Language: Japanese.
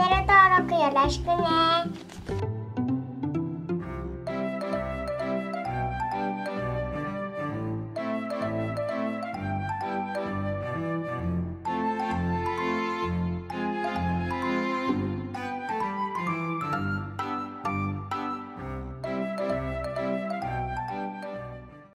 ャンネル登録よろしくね。